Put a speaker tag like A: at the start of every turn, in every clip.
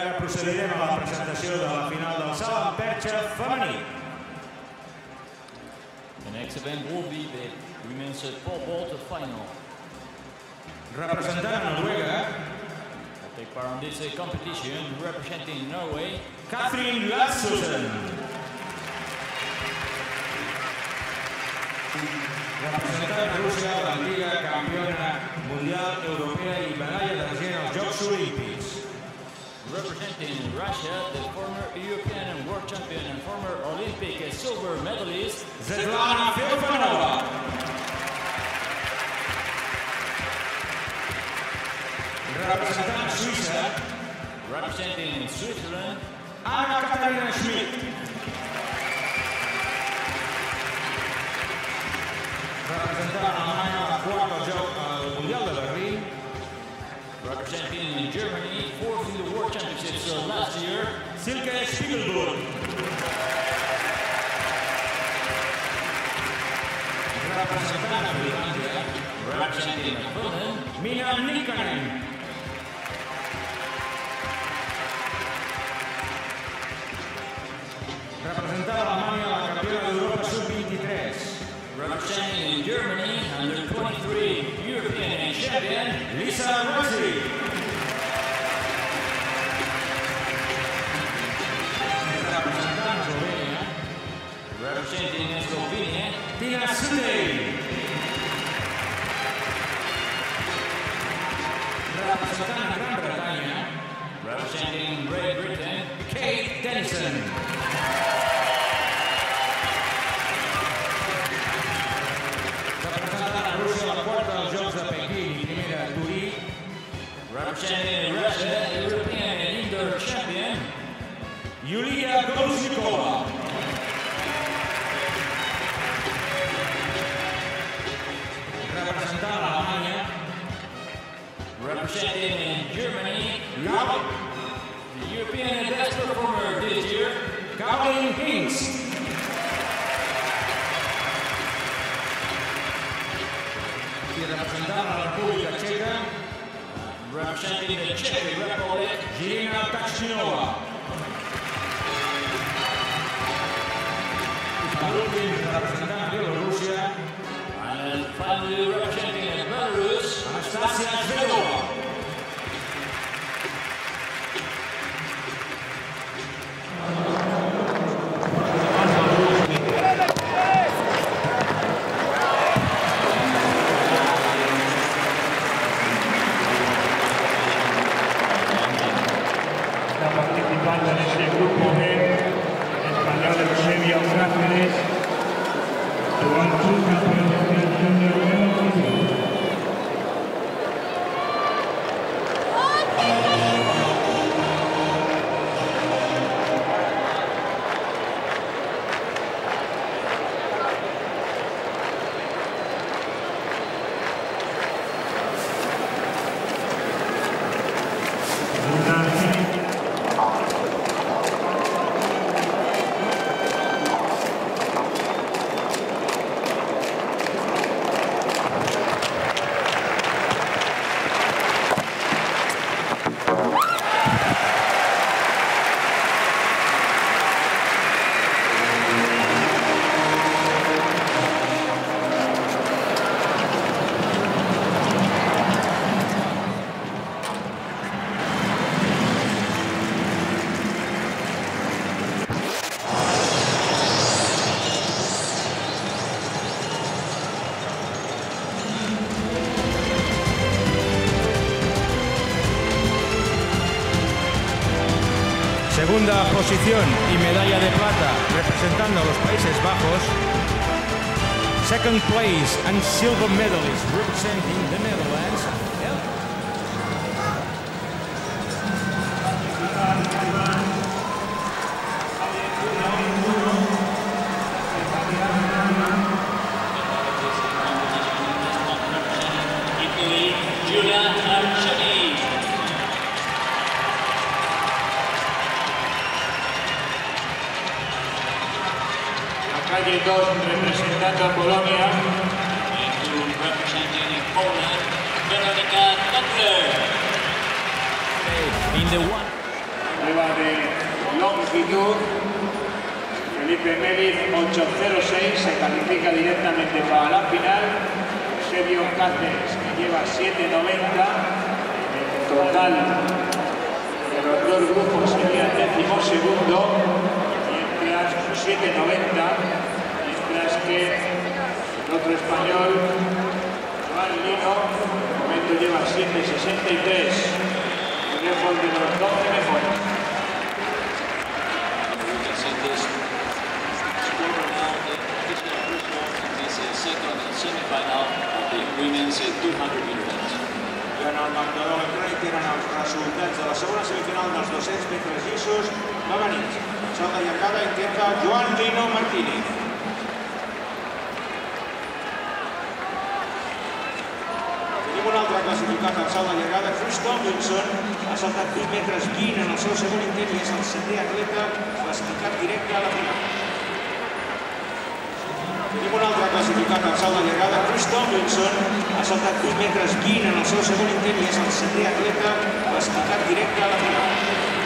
A: I ara procedirem a la presentació de la final del salt en perxa femení.
B: The next event will be the women's pole vault final.
A: Representant Noruega,
B: take part in this competition representing Norway,
A: Catherine Lassusen.
B: Representing Russia, the former European and world champion and former Olympic silver medalist,
A: Svetlana Feofanova. Representant a Suïssa,
B: representing Switzerland,
A: Anna Katharina Schmid. Representant
B: representing Germany, fourth in the world championships uh, last year,
A: Silke Spiegelburg.
B: Representing Finland,
A: Mina Nikkanen. Representant a Alemanya a la campiona d'Europa sub-23,
B: representing Germany, under 23 European champion,
A: Lisa. Presidente de Inésio
B: Albini, né?
A: Tina Sidney. Representando a Grã-Bretanha,
B: representing Great Britain,
A: Kate Dennison. Representando a Rússia, a porta dos Jogos da Pequim, primeira turi.
B: Representing
C: Anastassia
A: Zvedo. Posición y medalla de plata representando a los Países Bajos. Second place and silver medalist representing the Netherlands.
C: Meliz 8.06 se califica directamente para la final. Eusebio Cáceres que lleva 7.90. En total de los dos grupos sería décimo segundo. Mientras 7.90. Mientras que el otro español, Juan Lino, de momento lleva 7.63. Lejos de los 12 mejores.
B: Women's uh, 200 meter.
A: I en el marcador electrònic tenen els resultats de la segona semifinal dels 200 metres llissos femenins. De llargada intenta Joan Lino Martínez. Un altre classificat al salt de llargada, Chris Tomlinson, ha saltat 8 metres 20 en el seu segon intent i és el setè atleta classificat directe a la final. Tenim un altre classificat al salt de llargada, Chris Tomlinson, ha saltat 8 metres 20 en el seu segon intent i és el setè atleta classificat directe a la final.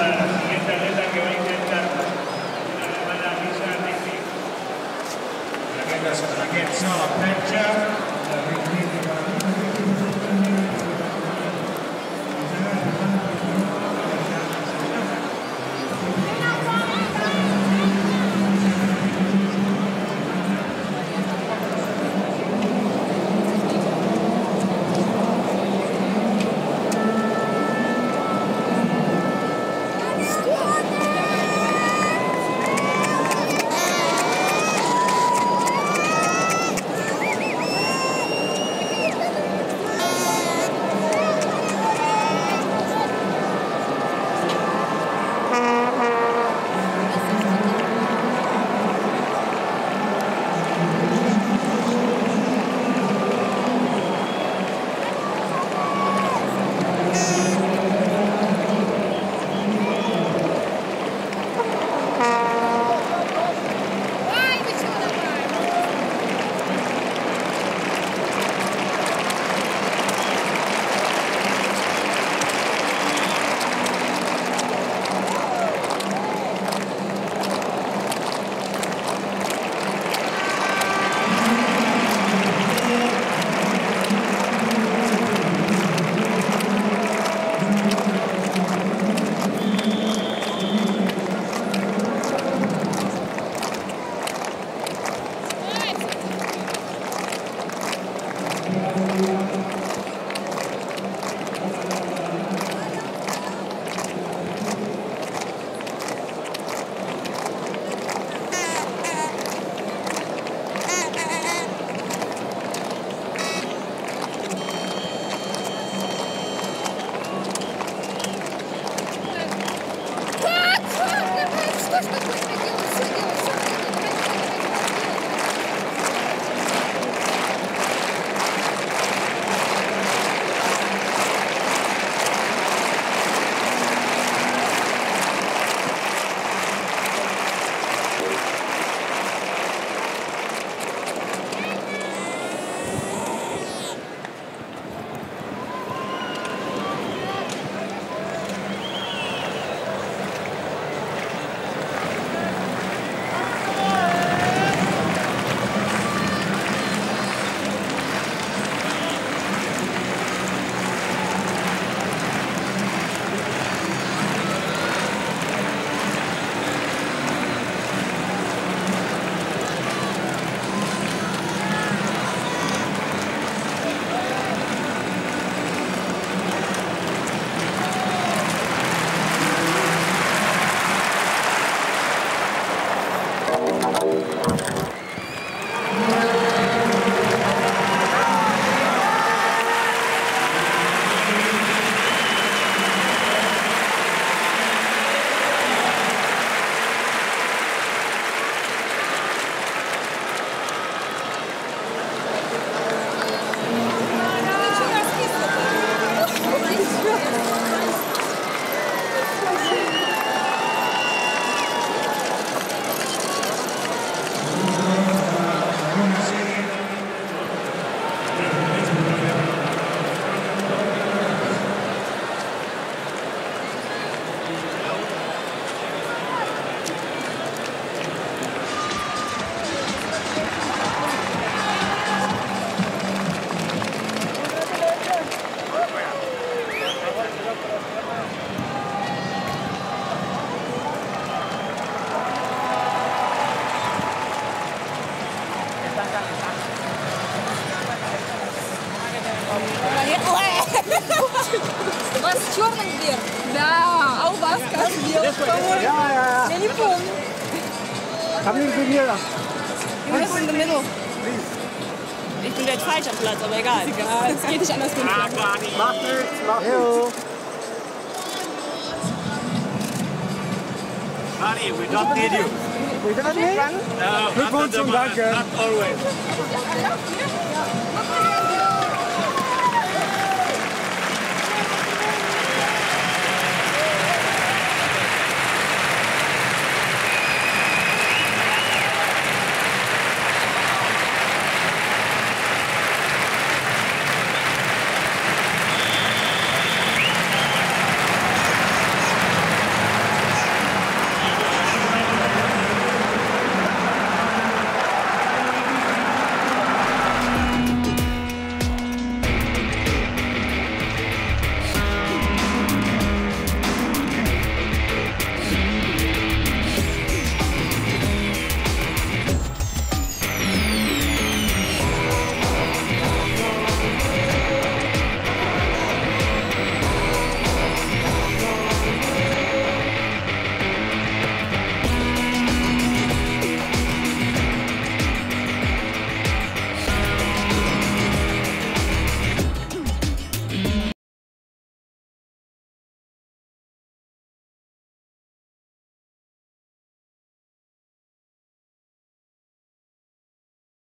D: para la siguiente que
E: va intentar la
A: alemana Lisa Nicky. Raqueta sobre raquet, sola, planxa, aber egal. Es geht nicht anders.
F: Macht nichts, macht nichts.
G: Honey, we don't need you.
F: We don't need
G: No,
F: Glückwunsch und danke.
G: Not always.